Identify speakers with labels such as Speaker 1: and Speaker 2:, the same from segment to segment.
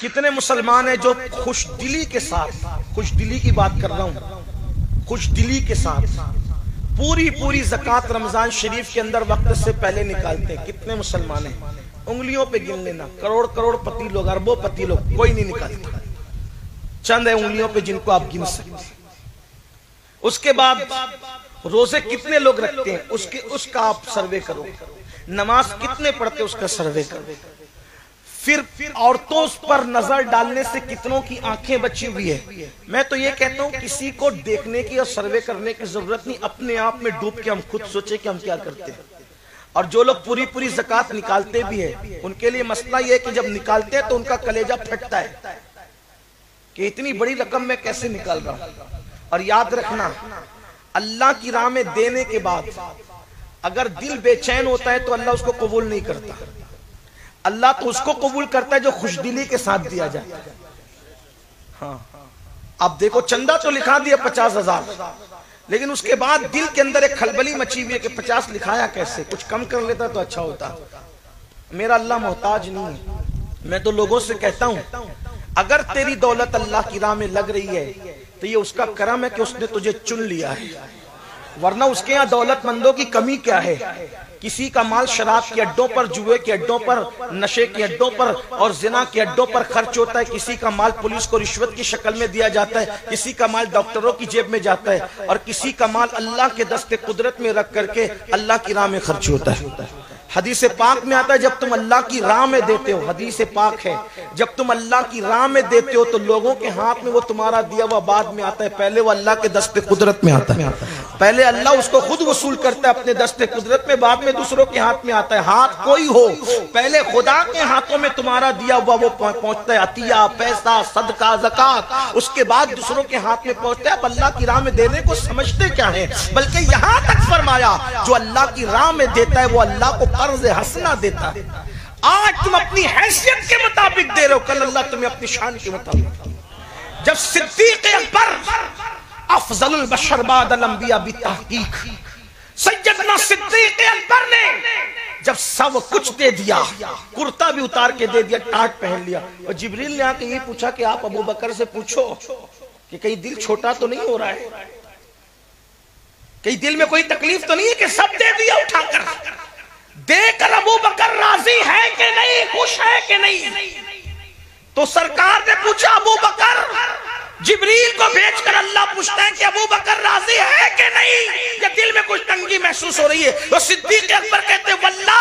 Speaker 1: कितने मुसलमान हैं जो खुश दिली के साथ, खुश दिली की बात कर रहा हूँ, खुश दिली के साथ। पूरी पूरी जक़ात रमज़ान शरीफ के अंदर वक्त से पहले निकालते हैं। कितने मुसलमान हैं? उंगलियों पे गिन लेना। करोड़ करोड़ पति लोग, अरबों पति लोग, कोई नहीं निकालता। चंद है उंगलियों पे जिनको आप गिन सकते उसके बाद रोज़े कितने लोग रखते हैं? उसके, उसका आप सर्वे करो। नमाज़ कितने पढ़ते उसका सर्वे करो। फिर फिर औरतों पर नज़र डालने से कितनों की आँखें बची हुई है? मैं तो ये कहता हूँ, किसी को देखने की और सर्वे करने की ज़रूरत नहीं। अपने आप में डूब के हम खुद सोचे कि हम क्या करते हैं। और जो लोग पूरी पूरी जक़ात निकालते भी है, उनके लिए मसला ये है कि जब निकालते हैं तो उनका कलेजा फटता है। कि इतनी बड़ी रकम मैं कैसे निकाल रहा हूँ? और याद रखना, अल्लाह की राह में देने के बाद अगर दिल बेचैन होता है तो अल्लाह उसको कबूल नहीं करता। अल्लाह तो उसको कबूल करता है जो खुशदिली के साथ दिया जाए। हाँ अब देखो चंदा तो लिखा दिया पचास हज़ार। लेकिन उसके बाद दिल के अंदर एक खलबली मची हुई है कि पचास लिखाया कैसे? कुछ कम कर लेता तो अच्छा होता। मेरा अल्लाह मोहताज नहीं है। मैं तो लोगों से कहता हूँ अगर तेरी दौलत अल्लाह की राह में लग रही है तो ये उसका करम है कि उसने तुझे चुन लिया है। वरना उसके यहाँ दौलतमंदों की कमी क्या है? किसी का माल शराब के अड्डों पर, जुए के अड्डों पर, नशे के अड्डों पर और जिना के अड्डों पर खर्च होता है, किसी का माल पुलिस को रिश्वत की शक्ल में दिया जाता है, किसी का माल डॉक्टरों की जेब में जाता है और किसी का माल अल्लाह के दस्ते कुदरत में रख करके अल्लाह की राह में खर्च होता है। हदीस पाक में आता है, जब तुम अल्लाह की राह में देते हो, हदीस पाक है, जब तुम अल्लाह की राह में देते हो तो लोगों के हाथ में वो तुम्हारा दिया हुआ बाद में आता है, पहले वो अल्लाह के दस्ते कुदरत में आता है। पहले अल्लाह उसको खुद वसूल करता है अपने दस्ते कुदरत में, बाद में दूसरों के हाथ में आता है। हाथ कोई हो, पहले खुदा के हाथों में तुम्हारा दिया हुआ वो पहुँचता है, अतिया, पैसा, सदका, जक़ात। उसके बाद दूसरों के हाथ में पहुँचता है। अल्लाह की राह में देने को समझते क्या है? बल्कि यहाँ तक फरमाया, जो अल्लाह की राह में देता है, वो अल्लाह को कर्ज हंसना देता है। आज तुम अपनी हैसियत के मुताबिक दे रहे हो, कल अल्लाह तुम्हें अपनी शान के मुताबिक। जब सिद्दीक अकबर अफजल बशर बादलंबिया तहकीक। सैयदना सिद्दीक अकबर ने जब सब कुछ दे दिया, कुर्ता भी उतार के दे दिया, टाट पहन लिया, और जिबरील ने आके ये पूछा कि आप अबू बकर से पूछो कि कहीं दिल छोटा तो नहीं हो रहा है? कहीं दिल में कोई तकलीफ़ तो नहीं है कि सब दे दिया उठाकर? देकर अबू बकर राज़ी है कि नहीं, खुश है कि नहीं? तो सरकार ने पूछा, अबू बकर जिबरील को भेजकर अल्लाह पूछता है कि अबू बकर राज़ी है कि नहीं? या दिल में कुछ तंगी महसूस हो रही है। तो सिद्दीक अकबर कहते वल्ला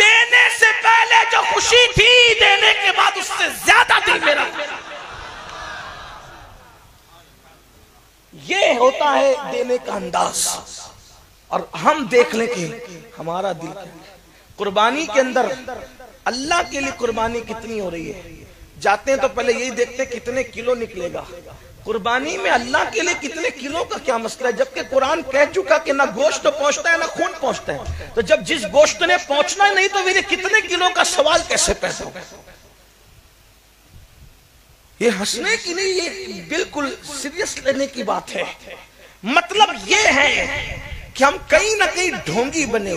Speaker 1: देने से पहले जो खुशी थी, देने के बाद उससे ज़्यादा दिल मेरा ये होता है देने का अंदाज। और हम देख लें कि हमारा दिल कुर्बानी के अंदर अल्लाह के लिए कुर्बानी कितनी हो रही है? जाते हैं तो पहले यही देखते कितने किलो निकलेगा। कुर्बानी में अल्लाह के लिए कितने किलो का क्या मसला है? जबकि कुरान कह चुका कि ना गोश्त पहुँचता है, ना खून पहुँचता है। तो जब जिस गोश्त ने पहुँचना ही नहीं तो मेरे कितने किलो का सवाल कैसे पैदा होगा? ये हंसने की नहीं, ये बिल्कुल सीरियस लेने की बात है। मतलब ये है कि हम कहीं ना कहीं ढोंगी बने